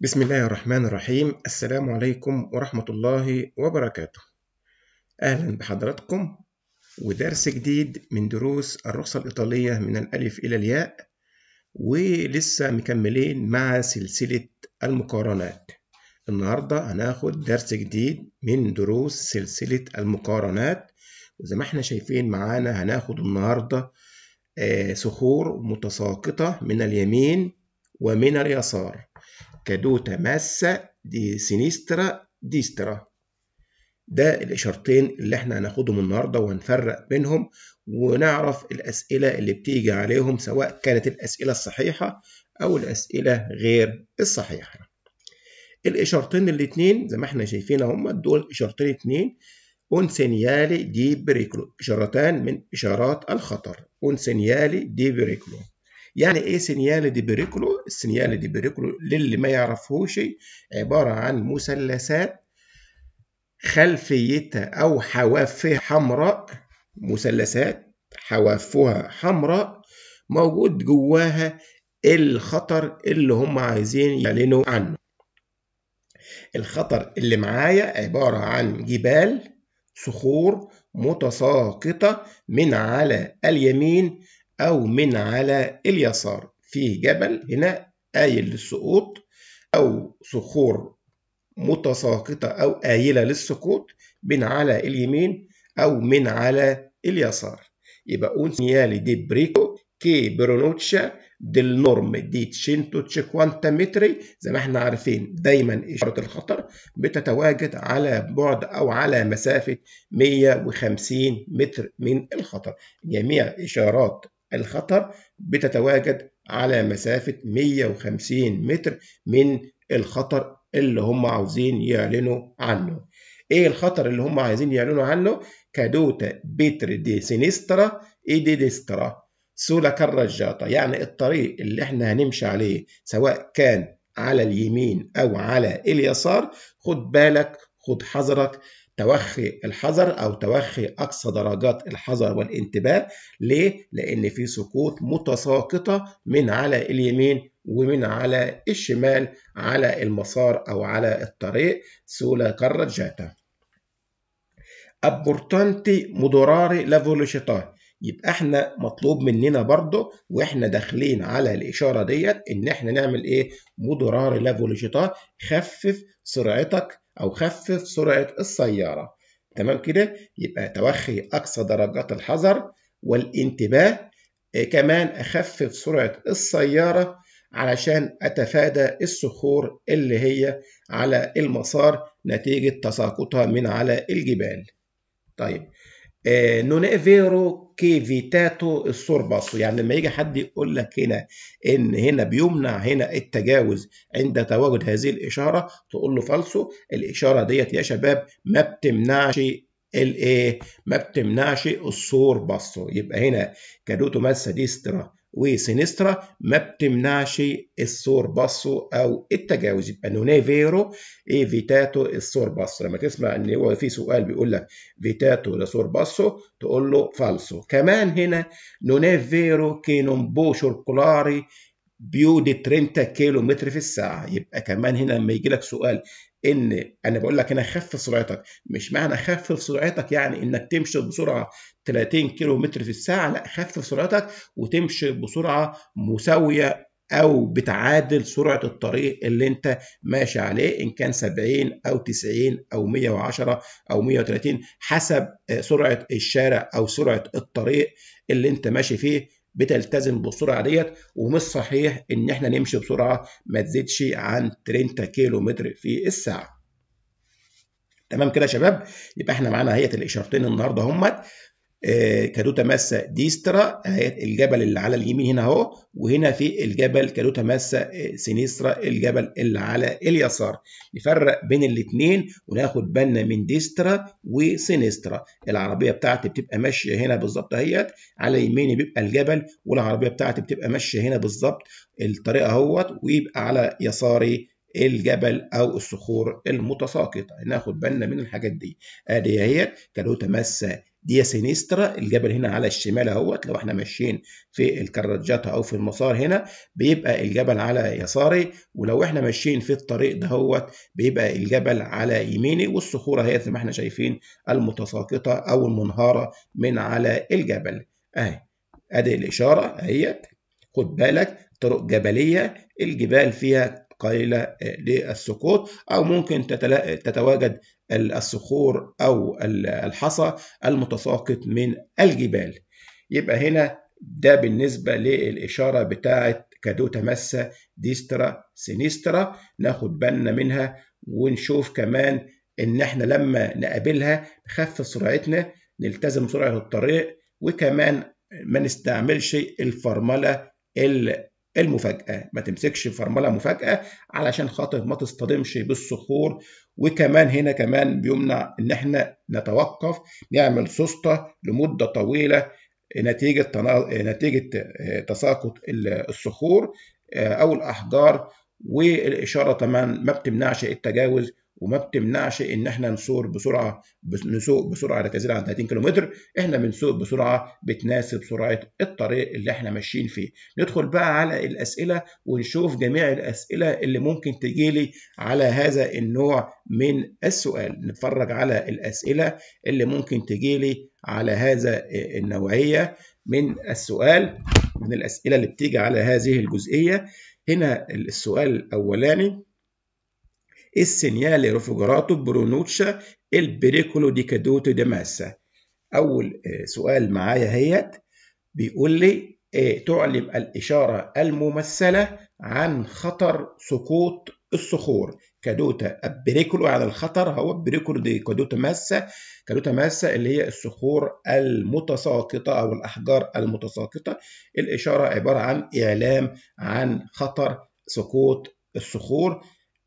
بسم الله الرحمن الرحيم. السلام عليكم ورحمة الله وبركاته. أهلا بحضراتكم ودرس جديد من دروس الرخصة الإيطالية من الألف إلى الياء ولسه مكملين مع سلسلة المقارنات. النهاردة هناخد درس جديد من دروس سلسلة المقارنات وزي ما إحنا شايفين معانا هناخد النهاردة صخور متساقطة من اليمين ومن اليسار. كادوتا ماسا دي سينيسترا ديسترا. ده الإشارتين اللي إحنا هناخدهم النهاردة وهنفرق بينهم ونعرف الأسئلة اللي بتيجي عليهم سواء كانت الأسئلة الصحيحة أو الأسئلة غير الصحيحة. الإشارتين الاتنين زي ما إحنا شايفين هم دول إشارتين اتنين. segnale di pericolo إشارتان من إشارات الخطر. segnale di pericolo يعني إيه segnale di pericolo ال segnale di pericolo للي ما يعرفوش عبارة عن مثلثات خلفيتها أو حوافها حمراء مثلثات حوافها حمراء موجود جواها الخطر اللي هم عايزين يعلنوا عنه. الخطر اللي معايا عبارة عن جبال صخور متساقطة من على اليمين أو من على اليسار فيه جبل هنا آيل للسقوط أو صخور متساقطة أو آيلة للسقوط من على اليمين أو من على اليسار. يبقى un segnale di brico che pronuncia del norme di 150 متر زي ما إحنا عارفين دايما إشارة الخطر بتتواجد على بعد أو على مسافة 150 متر من الخطر. جميع إشارات الخطر بتتواجد على مسافة 150 متر من الخطر اللي هم عاوزين يعلنوا عنه. إيه الخطر اللي هم عايزين يعلنوا عنه؟ caduta pietre di sinistra e di destra. sulla carreggiata يعني الطريق اللي إحنا هنمشي عليه سواء كان على اليمين أو على اليسار خد بالك خد حذرك توخي الحذر أو توخي أقصى درجات الحذر والانتباه. ليه؟ لأن في سقوط متساقطة من على اليمين ومن على الشمال على المسار أو على الطريق. سولا كراجاتا ابورتانتي مودوراري لا فيلوشيتà يبقى إحنا مطلوب مننا برضه وإحنا داخلين على الإشارة ديت إن إحنا نعمل إيه؟ مودوراري لا فيلوشيتà خفف سرعتك أو خفف سرعة السيارة. تمام كده؟ يبقى توخي أقصى درجات الحذر والانتباه إيه كمان أخفف سرعة السيارة علشان أتفادى الصخور اللي هي على المسار نتيجة تساقطها من على الجبال. طيب نون vietato السورباسو يعني لما يجي حد يقول لك هنا إن هنا بيمنع هنا التجاوز عند تواجد هذه الإشارة تقول له فالسو الإشارة ديت يا شباب ما بتمنعش الايه ما بتمنعش ال sor يبقى هنا caduta massi destra و sinistra ما بتمنعش ال sorpasso أو التجاوز. يبقى non è vero è vietato il sorpasso لما تسمع إن هو في سؤال بيقول لك vietato il sorpasso تقول له فالسو. كمان هنا non è vero che non può circolare più di 30 كيلو متر في الساعة. يبقى كمان هنا لما يجي لك سؤال إن أنا بقول لك هنا خفف سرعتك. مش معنى خفف سرعتك يعني إنك تمشي بسرعة 30 كيلو متر في الساعة لا خفف سرعتك وتمشي بسرعة مساوية أو بتعادل سرعة الطريق اللي أنت ماشي عليه إن كان 70 أو 90 أو 110 أو 130 حسب سرعة الشارع أو سرعة الطريق اللي أنت ماشي فيه. بتلتزم بالسرعة ديت ومش صحيح إن إحنا نمشي بسرعة ما تزيدش عن 30 كيلو متر في الساعة. تمام كده يا شباب؟ يبقى إحنا معانا اهيت الإشارتين النهارده همت. caduta massi destra. الجبل اللي على اليمين هنا اهو. وهنا في الجبل caduta massi sinistra الجبل اللي على اليسار. نفرق بين الاثنين وناخد بالنا من ديسترا وسينيسترا العربية بتاعتي بتبقى ماشية هنا بالظبط اهيت. على يميني بيبقى الجبل والعربية بتاعتي بتبقى ماشية هنا بالظبط الطريق اهوت. ويبقى على يساري الجبل أو الصخور المتساقطة. ناخد بالنا من الحاجات دي. ادي اهي كادوتا ماسا دي سينسترا الجبل هنا على الشمال أهوت لو إحنا ماشيين في الكراجاتا أو في المسار هنا بيبقى الجبل على يساري ولو إحنا ماشيين في الطريق دهوت بيبقى الجبل على يميني والصخوره هي زي ما إحنا شايفين المتساقطة أو المنهارة من على الجبل. أهي أدي الإشارة أهيت. خد بالك طرق جبلية الجبال فيها قليله للسقوط أو ممكن تتواجد الصخور أو الحصى المتساقط من الجبال. يبقى هنا ده بالنسبة للإشارة بتاعه كادوتا ماسا ديسترا سينسترا ناخد بالنا منها ونشوف كمان إن إحنا لما نقابلها نخفف سرعتنا نلتزم سرعه الطريق وكمان ما نستعملش الفرملة المفاجأة. ما تمسكش فرملة مفاجأة علشان خاطر ما تصطدمش بالصخور. وكمان هنا كمان بيمنع إن إحنا نتوقف نعمل سسطة لمدة طويلة نتيجة تنا... نتيجة تساقط الصخور أو الأحجار. والإشارة كمان ما بتمنعش التجاوز. وما بتمنعش إن إحنا نسوق بسرعة نسوق بسرعة لا تزيد عن 30 كيلومتر إحنا بنسوق بسرعة بتناسب سرعة الطريق اللي إحنا ماشيين فيه. ندخل بقى على الأسئلة ونشوف جميع الأسئلة اللي ممكن تجي لي على هذا النوع من السؤال. نتفرج على الأسئلة اللي ممكن تجي لي على هذا النوعية من السؤال من الأسئلة اللي بتيجي على هذه الجزئية. هنا السؤال الأولاني. ال segnale raffigurato preannuncia il pericolo di caduta di massi. أول سؤال معايا هيت. بيقول لي تعلم الإشارة الممثلة عن خطر سقوط الصخور. caduta ال pericolo على الخطر هو pericolo di caduta massi. caduta massi اللي هي الصخور المتساقطة أو الأحجار المتساقطة. الإشارة عبارة عن إعلام عن خطر سقوط الصخور.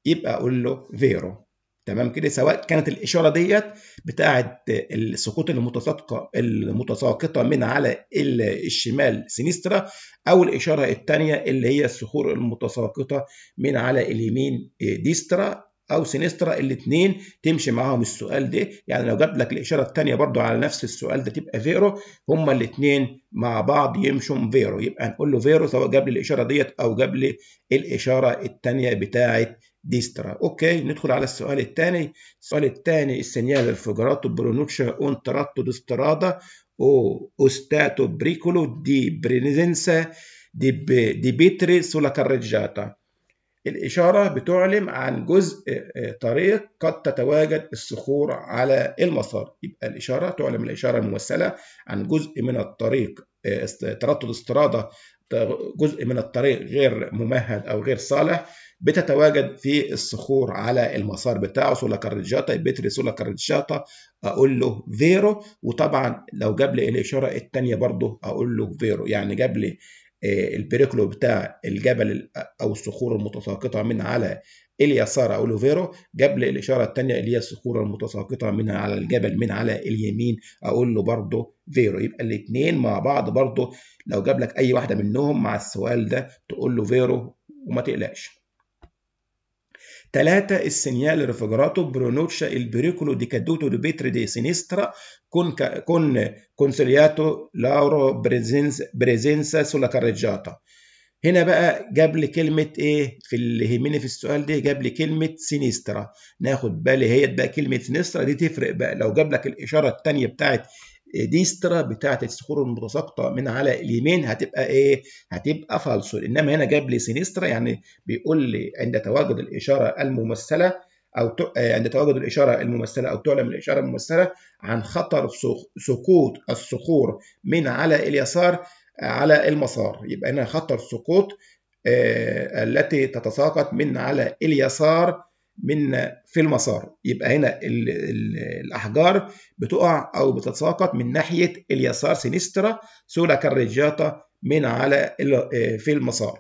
يبقى أقول له vero. تمام كده؟ سواء كانت الإشارة ديت بتاعه السقوط المتساقطه المتساقطة من على الشمال sinistra أو الإشارة الثانية اللي هي الصخور المتساقطة من على اليمين ديسترا أو سينسترا. الاثنين تمشي معاهم السؤال ده. يعني لو جاب لك الإشارة الثانية برضو على نفس السؤال ده تبقى فيرو. هما الاثنين مع بعض يمشوا فيرو. يبقى هنقول له فيرو سواء جاب لي الإشارة ديت أو جاب لي الإشارة الثانية بتاعه ديسترا. أوكي ندخل على السؤال الثاني. السؤال الثاني السينيال الفجراتو برونوتشا اون تراتو ديسترادا أو اوستاتو بريكولو دي برينزنسا di, di pietre sulla carreggiata. الإشارة بتعلم عن جزء طريق قد تتواجد الصخور على المسار. يبقى الإشارة تعلم الإشارة الممثلة عن جزء من الطريق tratto di strada جزء من الطريق غير ممهد أو غير صالح. بتتواجد في الصخور على المسار بتاعه sulla carreggiata pietre sulla carreggiata أقول له vero. وطبعا لو جاب لي الإشارة الثانية برضه أقول له vero. يعني جاب لي ال pericolo بتاع الجبل أو الصخور المتساقطة من على اليسار أقول له vero. جاب لي الإشارة الثانية اللي هي الصخور المتساقطة من على الجبل من على اليمين أقول له برضه vero. يبقى الاثنين مع بعض برضه لو جاب لك أي واحدة منهم مع السؤال ده تقول له vero وما تقلقش. ثلاثة il segnale raffigurato preannuncia il pericolo di caduta di pietre da sinistra con con conseguente loro presen- presenza sulla carreggiata هنا بقى جاب لي كلمة إيه في اللي يهمني في السؤال ده جاب لي كلمة sinistra ناخد بالي هي بقى كلمة sinistra دي تفرق بقى لو جاب لك الإشارة الثانية بتاعت destra بتاعت الصخور المتساقطة من على اليمين هتبقى إيه؟ هتبقى فالسو إنما هنا جاب لي sinistra يعني بيقول لي عند تواجد الإشارة الممثلة أو عند تواجد الإشارة الممثلة أو تعلم الإشارة الممثلة عن خطر سقوط الصخور من على اليسار على المسار يبقى هنا خطر سقوط التي تتساقط من على اليسار من في المسار. يبقى هنا ال ال الأحجار بتقع أو بتتساقط من ناحية اليسار سينسترا سولا كاريجاتا من على في المسار.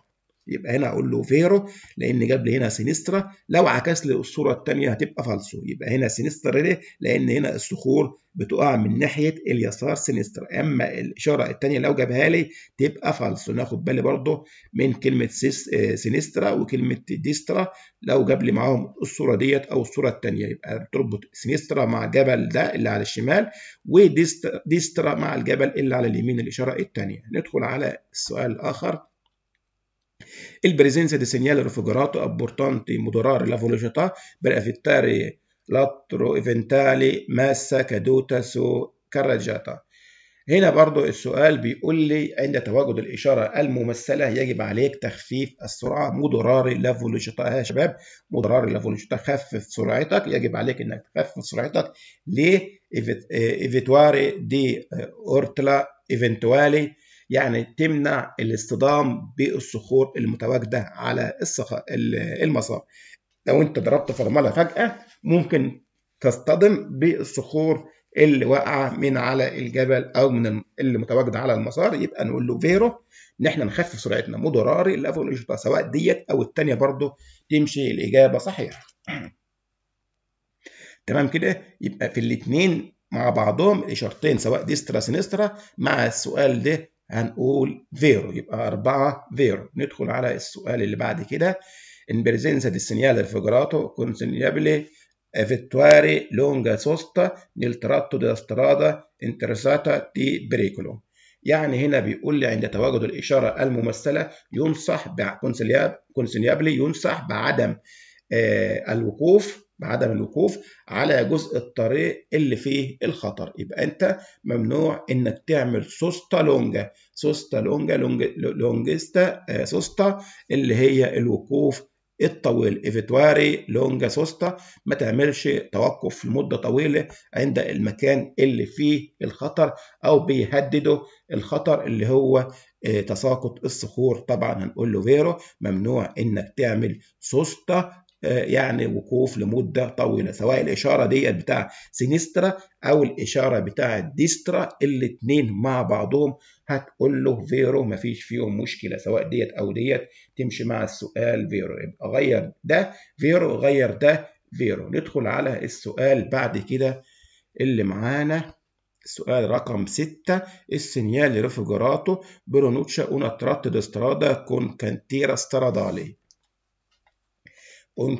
يبقى هنا أقول له vero لأن جاب لي هنا sinistra. لو عكس لي الصورة الثانية هتبقى فالسو. يبقى هنا sinistra ليه؟ لأن هنا الصخور بتقع من ناحية اليسار sinistra. أما الإشارة الثانية لو جابها لي تبقى فالسو. ناخد بالي برضو من كلمة sis- sinistra وكلمة destra. لو جاب لي معاهم الصورة ديت أو الصورة الثانية يبقى تربط sinistra مع الجبل ده اللي على الشمال و destra مع الجبل اللي على اليمين. الإشارة الثانية ندخل على السؤال الآخر. In presenza di segnale raffigurato opportuno moderare la velocità per evitare di urtare eventuali massi caduti sulla carreggiata. هنا برضو السؤال بيقول لي عند تواجد الإشارة الممثلة يجب عليك تخفيف السرعة moderare la velocità يا شباب moderare la velocità خفف سرعتك يجب عليك إنك تخفف سرعتك ليه evitare di urtare eventuali يعني تمنع الاصطدام بالصخور المتواجدة على المسار. لو انت ضربت فرملة فجأة ممكن تصطدم بالصخور اللي واقعة من على الجبل أو من اللي متواجدة على المسار. يبقى نقول له vero إن إحنا نخفف سرعتنا moderare la سواء ديت أو التانية برضه تمشي الإجابة صحيحة. تمام كده؟ يبقى في الاثنين مع بعضهم الإشارتين سواء destra sinistra مع السؤال ده هنقول vero يبقى أربعة vero ندخل على السؤال اللي بعد كده. In presenza di segnale raffigurato consigliabile evitare lunga sosta nel tratto della strada interessata dal pericolo. يعني هنا بيقول لي عند تواجد الإشارة الممثلة ينصح consigliabile ينصح بعدم آه الوقوف بعدم الوقوف على جزء الطريق اللي فيه الخطر. يبقى انت ممنوع انك تعمل sosta lunga. sosta lunga lung- lunga sosta آه sosta اللي هي الوقوف الطويل. evitare lunga sosta. ما تعملش توقف لمدة طويلة عند المكان اللي فيه الخطر أو بيهدده الخطر اللي هو تساقط الصخور. طبعا هنقول له vero ممنوع إنك تعمل sosta يعني وقوف لمدة طويلة سواء الإشارة ديت بتاع sinistra أو الإشارة بتاع destra الاتنين مع بعضهم هتقول له vero مفيش فيهم مشكلة سواء ديت أو ديت تمشي مع السؤال vero. يبقى غير ده vero غير ده vero. ندخل على السؤال بعد كده اللي معانا. السؤال رقم 6 il segnale raffigurato preannuncia un tratto di con cantiere stradale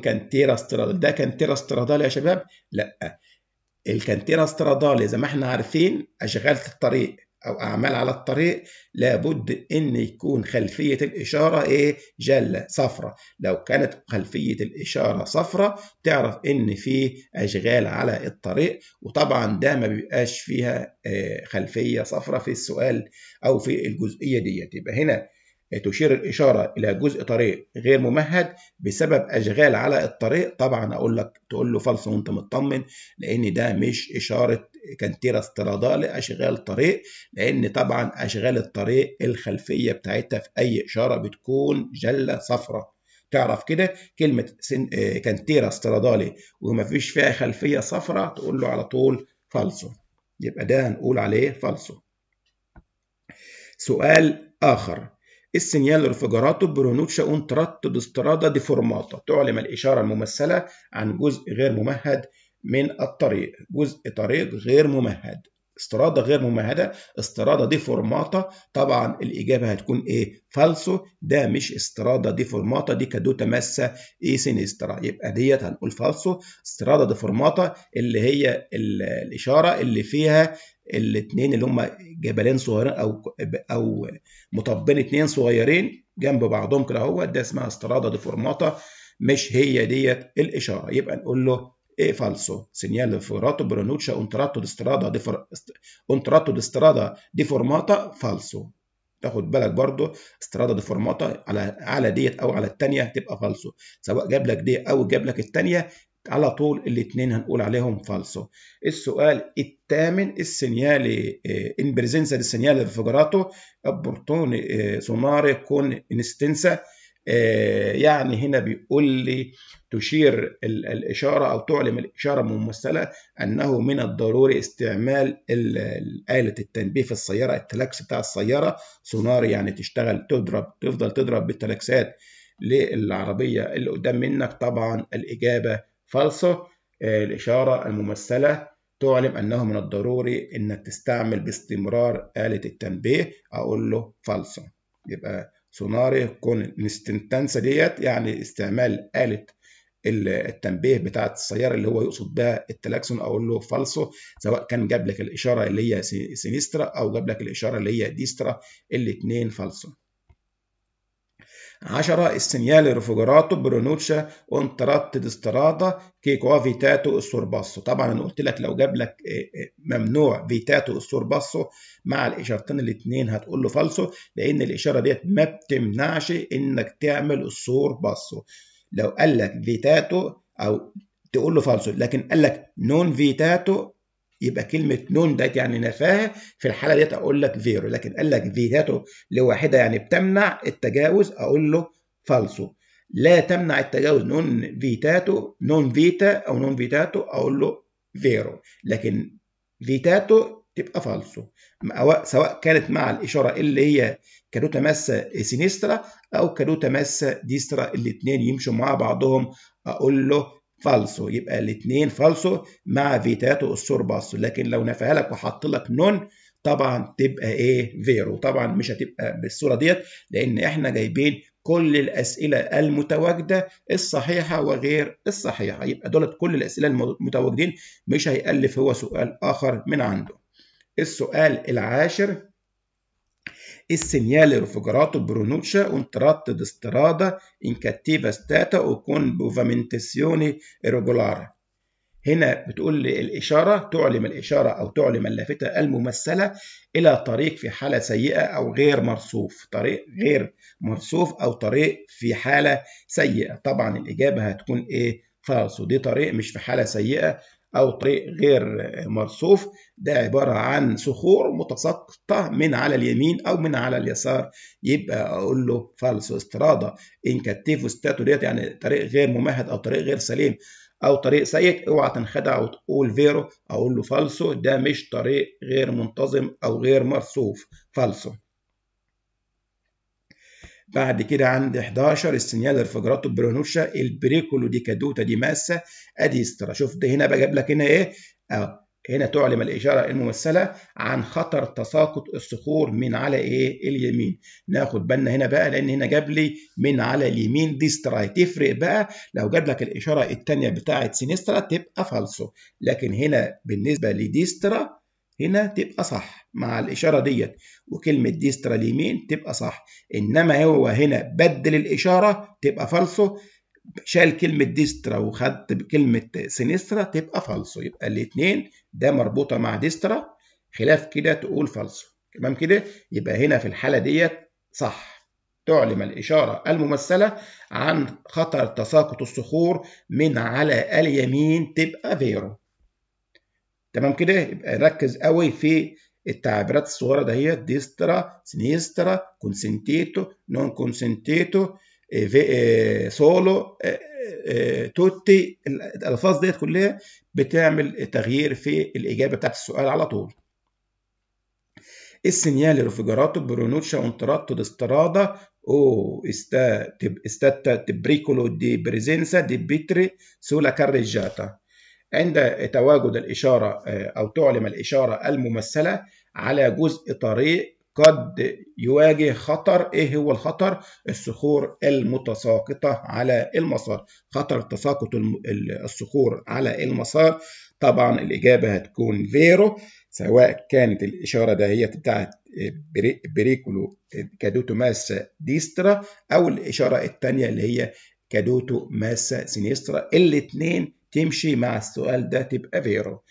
cantiere stradale ده cantiere stradale يا شباب؟ لا. الكانتيرا استرادال زي ما إحنا عارفين أشغال الطريق أو أعمال على الطريق لابد إن يكون خلفية الإشارة إيه؟ جله صفراء لو كانت خلفية الإشارة صفراء تعرف إن في أشغال على الطريق وطبعا ده ما بيبقاش فيها خلفية صفراء في السؤال أو في الجزئية ديت. يبقى هنا تشير الإشارة إلى جزء طريق غير ممهد بسبب أشغال على الطريق. طبعا أقول لك تقول له فالص وأنت مطمن لأن ده مش إشارة cantiere stradale لأشغال طريق لأن طبعا أشغال الطريق الخلفية بتاعتها في أي إشارة بتكون gialla صفراء. تعرف كده؟ كلمة cantiere stradale وما فيش فيها خلفية صفراء تقول له على طول فالسو يبقى ده هنقول عليه فالسو سؤال آخر. Il segnale raffigurato preannuncia un tratto di strada deformata. تعلم الإشارة الممثلة عن جزء غير ممهد من الطريق. جزء طريق غير ممهد. strada غير ممهدة strada deformata. طبعا الإجابة هتكون إيه؟ فالسو. ده مش strada deformata دي caduta massi إيه sinistra. يبقى ديت هنقول falso. strada deformata اللي هي الإشارة اللي فيها الاثنين اللي هم جبلين صغيرين أو أو مطبين اثنين صغيرين جنب بعضهم كده اهو ده اسمها strada deformata. مش هي ديت الإشارة. يبقى نقول له segnale raffigurato preannuncia un tratto di strada defor... un tratto di strada deformata falso تاخد بالك برضو strada deformata على على ديت أو على الثانية تبقى فالسو سواء جاب لك دي أو جاب لك الثانية على طول الاثنين هنقول عليهم فالسو السؤال الثامن il segnale in presenza di segnale raffigurato opportuno سوناري كون انستنسا يعني هنا بيقول لي تشير الإشارة أو تعلم الإشارة الممثلة أنه من الضروري استعمال آلة التنبيه في السيارة التلاكس بتاع السيارة. سونار يعني تشتغل تضرب تفضل تضرب بالتلاكسات للعربية اللي قدام منك. طبعا الإجابة فالصة الإشارة الممثلة تعلم أنه من الضروري أنك تستعمل باستمرار آلة التنبيه. أقول له فالصة يبقى suonare con insistenza ديت يعني استعمال آلة التنبيه بتاعت السيارة اللي هو يقصد بها الكلاكسون أقول له فالسو سواء كان جاب لك الإشارة اللي هي sinistra أو جاب لك الإشارة اللي هي destra الاثنين فالسو. 10 السينيال ريفوجراتو برونوتشا اون ترات ديسترادا كي كوا vietato il sorpasso. طبعا أنا قلت لك لو جاب لك ممنوع فيتاتو السورباسو مع الإشارتين الاثنين هتقول له فالسو لأن الإشارة ديت ما بتمنعش إنك تعمل ال sorpasso لو قال لك vietato أو تقول له فالسو لكن قال لك non vietato يبقى كلمة non ديت يعني نفاها في الحالة ديت أقول لك vero لكن قال لك vietato لواحدة يعني بتمنع التجاوز أقول له فالسو. لا تمنع التجاوز non vietato non vieta أو non vietato أقول له vero لكن vietato تبقى فالسو. سواء كانت مع الإشارة اللي هي caduta massi sinistra أو caduta massi destra الاثنين يمشوا مع بعضهم أقول له فالسو. يبقى الاثنين فالسو مع vietato il sorpasso لكن لو نفاها لك وحط لك non طبعا تبقى إيه؟ vero. طبعا مش هتبقى بالصورة ديت لأن إحنا جايبين كل الأسئلة المتواجدة الصحيحة وغير الصحيحة. يبقى دولت كل الأسئلة المتواجدين مش هيألف هو سؤال آخر من عنده. السؤال العاشر segnale refrigerato pronuncia un tratto di strada in cattiva o con movimentazione irregolare. هنا بتقول لي الإشارة تعلم الإشارة أو تعلم اللافتة الممثلة إلى طريق في حالة سيئة أو غير مرصوف طريق غير مرصوف أو طريق في حالة سيئة. طبعا الإجابة هتكون إيه؟ فالص ودي طريق مش في حالة سيئة. أو طريق غير مرصوف ده عبارة عن صخور متساقطة من على اليمين أو من على اليسار. يبقى أقول له falso strada in cattivo stato ديت يعني طريق غير ممهد أو طريق غير سليم أو طريق سيء أوعى تنخدع وتقول vero أقول له فالسو ده مش طريق غير منتظم أو غير مرصوف. فالسو بعد كده عند 11 Il segnale raffigurato preannuncia il pericolo di caduta di massi a destra ده هنا بجيب لك هنا إيه آه هنا تعلم الإشارة الممثلة عن خطر تساقط الصخور من على إيه؟ اليمين. ناخد بالنا هنا بقى لأن هنا جاب لي من على اليمين destra تفرق بقى لو جاب لك الإشارة الثانية بتاعة sinistra تبقى فالسو، لكن هنا بالنسبة ل destra هنا تبقى صح. مع الإشارة ديت وكلمة destra اليمين تبقى صح. إنما هو هنا بدل الإشارة تبقى فالسو. شال كلمة destra وخدت بكلمة sinistra تبقى فالسو. يبقى الاثنين ده مربوطة مع destra. خلاف كده تقول فالسو. تمام كده؟ يبقى هنا في الحالة ديت صح. تعلم الإشارة الممثلة عن خطر تساقط الصخور من على اليمين تبقى vero. تمام كده؟ يبقى ركز قوي في التعبيرات الصغيرة دهيت destra sinistra consentito non consentito solo tutti الألفاظ ديت كلها بتعمل تغيير في الإجابة بتاعت السؤال على طول. Il segnale raffigurato preannuncia un tratto di strada ove esiste pericolo di presenza di pietre sulla carreggiata. عند تواجد الإشارة أو تعلم الإشارة الممثلة على جزء طريق قد يواجه خطر. إيه هو الخطر؟ الصخور المتساقطة على المسار. خطر تساقط الصخور على المسار. طبعا الإجابة هتكون vero سواء كانت الإشارة ده هي بتاعت pericolo caduta massi destra أو الإشارة الثانية اللي هي caduta massi sinistra الاثنين تمشي مع السؤال ده تبقى vero.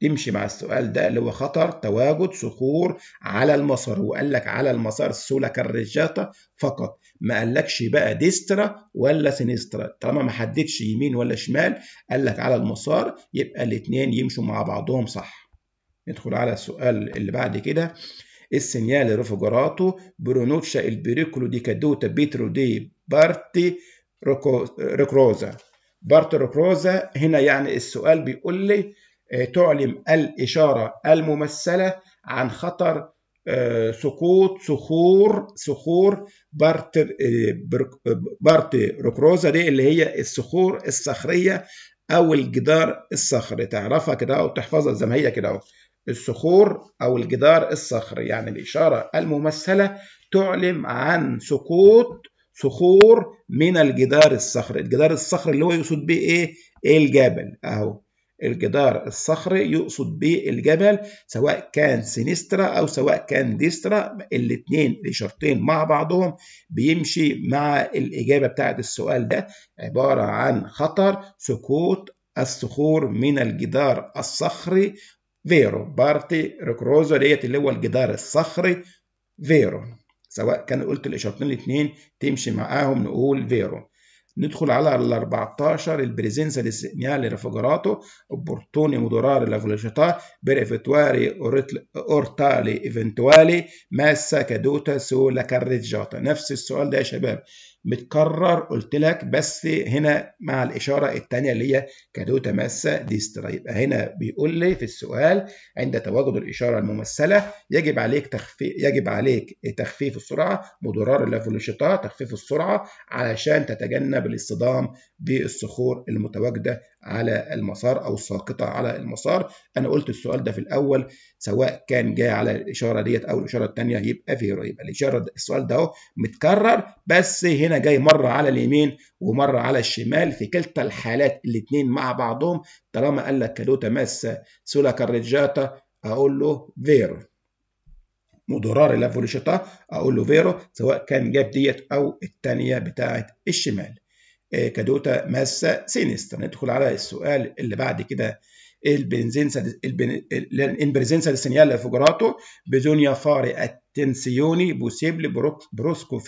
تمشي مع السؤال ده اللي هو خطر تواجد صخور على المسار. وقال لك على المسار sulla carreggiata فقط. ما قالكش بقى destra ولا sinistra. طالما ما حددش يمين ولا شمال قال لك على المسار يبقى الاثنين يمشوا مع بعضهم صح. ندخل على السؤال اللي بعد كده. Il segnale raffigurato preannuncia il pericolo di caduta pietre da parete rocciosa parete rocciosa هنا يعني السؤال بيقول لي تعلم الإشارة الممثلة عن خطر سقوط صخور صخور parete parete rocciosa دي اللي هي الصخور الصخرية أو الجدار الصخري. تعرفها كده أو تحفظها زي ما هي كده أهو. الصخور أو الجدار الصخري يعني الإشارة الممثلة تعلم عن سقوط صخور من الجدار الصخري الجدار الصخري اللي هو يقصد بيه إيه؟ الجبل أهو. الجدار الصخري يقصد به الجبل سواء كان sinistra أو سواء كان destra الاثنين الإشارتين مع بعضهم بيمشي مع الإجابة بتاعت السؤال ده. عبارة عن خطر سقوط الصخور من الجدار الصخري vero. parete rocciosa ديت اللي هو الجدار الصخري vero. سواء كان قلت الإشارتين الاثنين تمشي معاهم نقول vero. ندخل على ال 14 البريزنسا دي سيجنال ريفوجراتو أوبورتوني مودورار لافلوشيتا بريفيتواري أورتالي إيفنتوالي ماسا كادوتا سو كارريجاتا نفس السؤال ده يا شباب. متكرر قلت لك بس هنا مع الإشارة الثانية اللي هي caduta massi destra. يبقى هنا بيقول لي في السؤال عند تواجد الإشارة الممثلة يجب عليك تخفيف يجب عليك تخفيف السرعة moderare la velocità تخفيف السرعة علشان تتجنب الاصطدام بالصخور المتواجدة على المسار أو الساقطة على المسار. أنا قلت السؤال ده في الأول سواء كان جاي على الإشارة ديت أو الإشارة الثانية يبقى vero يبقى الإشارة السؤال ده متكرر بس هنا جاي مرة على اليمين ومرة على الشمال في كلتا الحالات الاثنين مع بعضهم. طالما قال لك caduta massi sulla carreggiata أقول له vero. moderare la velocità أقول له vero سواء كان جاب ديت أو الثانية بتاعت الشمال. caduta massi sinistra ندخل على السؤال اللي بعد كده. ال presenza segnale figurato bisogna fare attenzione possibili brusche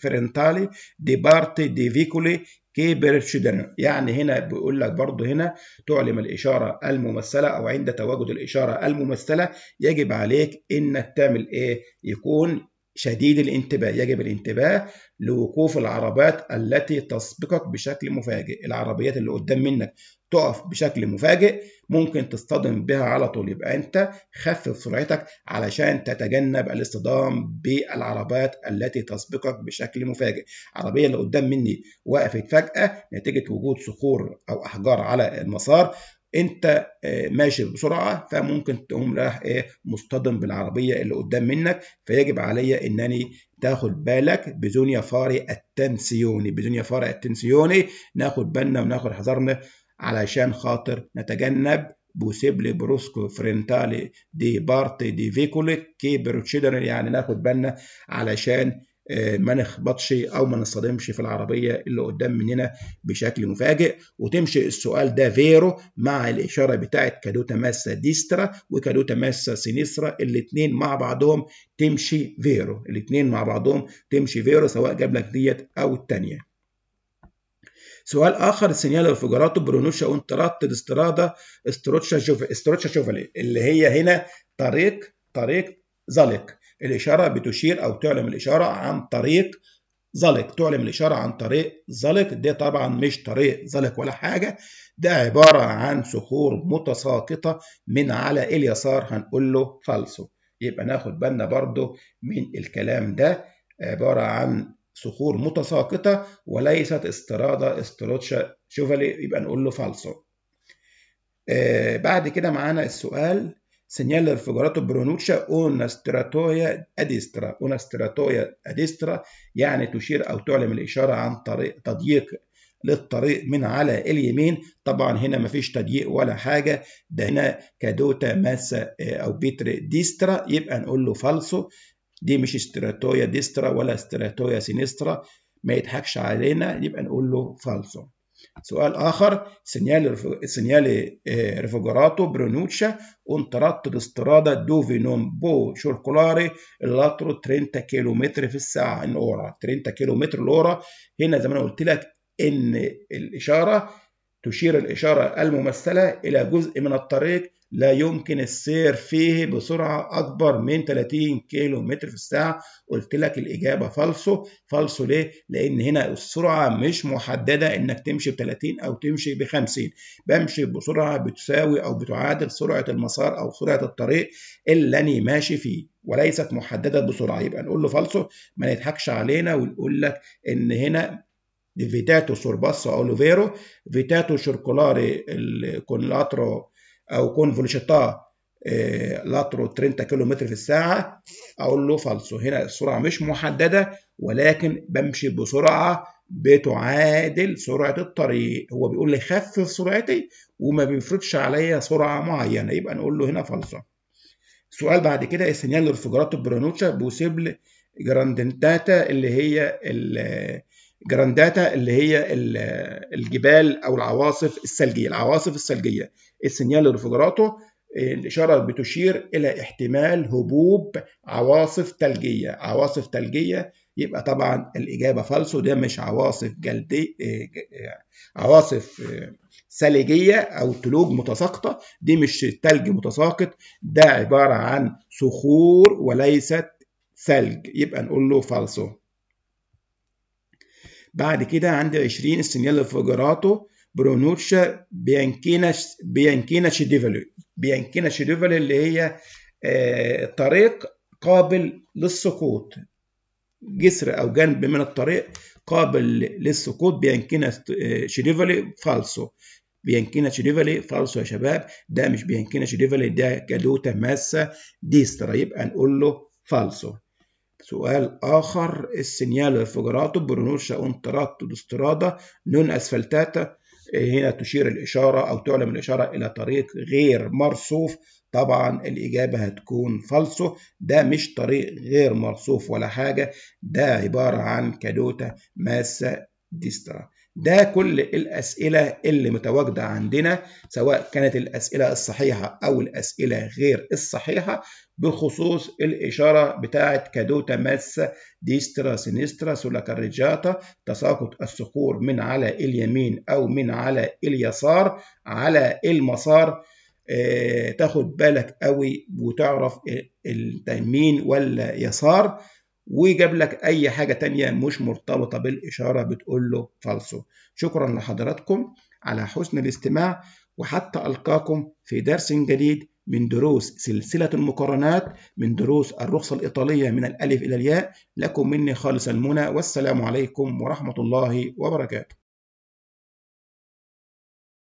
frenate da parte dei veicoli يعني هنا بيقول لك برضه هنا تعلم الإشارة الممثلة أو عند تواجد الإشارة الممثلة يجب عليك إنك تعمل إيه؟ يكون شديد الانتباه يجب الانتباه لوقوف العربات التي تسبقك بشكل مفاجئ. العربيات اللي قدام منك تقف بشكل مفاجئ ممكن تصطدم بها على طول. يبقى انت خفف سرعتك علشان تتجنب الاصطدام بالعربات التي تسبقك بشكل مفاجئ. العربية اللي قدام مني وقفت فجأة نتيجة وجود صخور أو أحجار على المسار انت ماشي بسرعة فممكن تقوم رايح إيه مصطدم بالعربية اللي قدام منك. فيجب علي انني تاخد بالك bisogna fare attenzione bisogna fare attenzione. ناخد بالنا وناخد حذرنا علشان خاطر نتجنب possibili brusche frenate da parte dei veicoli che precedono يعني ناخد بالنا علشان ما نخبطش أو ما نصطدمش في العربية اللي قدام مننا بشكل مفاجئ. وتمشي السؤال ده vero مع الإشارة بتاعت caduta massi destra و caduta massi sinistra الاثنين مع بعضهم تمشي vero. الاثنين مع بعضهم تمشي vero سواء جاب لك ديت أو الثانية سؤال آخر segnale raffigurato preannuncia un tratto di strada sdrucciolevole شوف sdrucciolevole اللي هي هنا طريق طريق زلق الإشارة بتشير أو تعلم الإشارة عن طريق زلق تعلم الإشارة عن طريق زلق ده طبعا مش طريق زلق ولا حاجة ده عبارة عن صخور متساقطة من على اليسار هنقول له فالسو يبقى ناخد بالنا برضو من الكلام ده عبارة عن صخور متساقطة وليست استرادة استروتشا شوفالي يبقى نقول له فالسو آه بعد كده معانا السؤال segnala una stratoia a destra una stratoia a destra يعني تشير أو تعلم الإشارة عن طريق تضييق للطريق من على اليمين. طبعا هنا مفيش تضييق ولا حاجة. ده هنا caduta massi أو pietre destra. يبقى نقول له فالسو. دي مش strettoia destra ولا strettoia sinistra. ما يضحكش علينا. يبقى نقول له فالسو. سؤال آخر. سينيالي ريفوجراتو برونوتشا انترات الاسترادا دوفينوم بو شوركولاري اللاترو 30 كيلومتر في الساعة all'ora 30 كيلومتر all'ora هنا زي ما أنا قلت لك إن الإشارة تشير الإشارة الممثلة إلى جزء من الطريق لا يمكن السير فيه بسرعة أكبر من 30 كيلو متر في الساعة. قلت لك الإجابة فالسو. فالسو ليه؟ لأن هنا السرعة مش محددة إنك تمشي ب 30 أو تمشي ب 50 بمشي بسرعة بتساوي أو بتعادل سرعة المسار أو سرعة الطريق اللي أنا ماشي فيه وليست محددة بسرعة. يبقى نقول له فالسو ما نضحكش علينا ونقول لك إن هنا Olivero, Vitato Circolare il, con l'altro أو كون فولوشيتا لاترو 30 كيلو متر في الساعة أقول له فالسو هنا السرعة مش محددة ولكن بمشي بسرعة بتعادل سرعة الطريق. هو بيقول لي خفف سرعتي وما بيفرضش عليا سرعة معينة. يبقى نقول له هنا فالسو. السؤال بعد كده il segnale raffigurato preannuncia possibile grandinata اللي هي grandinata اللي هي الجبال أو العواصف الثلجية. العواصف الثلجية il segnale raffigurato الاشاره بتشير إلى احتمال هبوب عواصف ثلجية. عواصف ثلجية يبقى طبعا الإجابة فالسو ده مش عواصف جلدي عواصف ثلجية أو تلوج متساقطة. دي مش ثلج متساقط ده عبارة عن صخور وليست ثلج. يبقى نقول له فالسو بعد كده عندي 20 il segnale raffigurato preannuncia banchina banchina cedevole banchina cedevole اللي هي آه طريق قابل للسقوط. جسر أو جنب من الطريق قابل للسقوط banchina cedevole falso. banchina cedevole falso يا شباب ده مش banchina cedevole ده caduta massi destra يبقى نقول له فالسو. سؤال آخر. il segnale raffigurato preannuncia un tratto di strada non asfaltata هنا تشير الإشارة أو تعلم الإشارة إلى طريق غير مرصوف. طبعا الإجابة هتكون فالسو. ده مش طريق غير مرصوف ولا حاجة ده عبارة عن caduta massi destra. ده كل الأسئلة اللي متواجدة عندنا سواء كانت الأسئلة الصحيحة أو الأسئلة غير الصحيحة بخصوص الإشارة بتاعة caduta massi destra sinistra sulla carreggiata تساقط الصخور من على اليمين أو من على اليسار على المسار آه تاخد بالك قوي وتعرف يمين ولا يسار. وجاب لك أي حاجة تانية مش مرتبطة بالإشارة بتقول له فالسو شكرا لحضراتكم على حسن الاستماع وحتى ألقاكم في درس جديد من دروس سلسلة المقارنات من دروس الرخصة الإيطالية من الألف إلى الياء. لكم مني خالص المنى والسلام عليكم ورحمة الله وبركاته.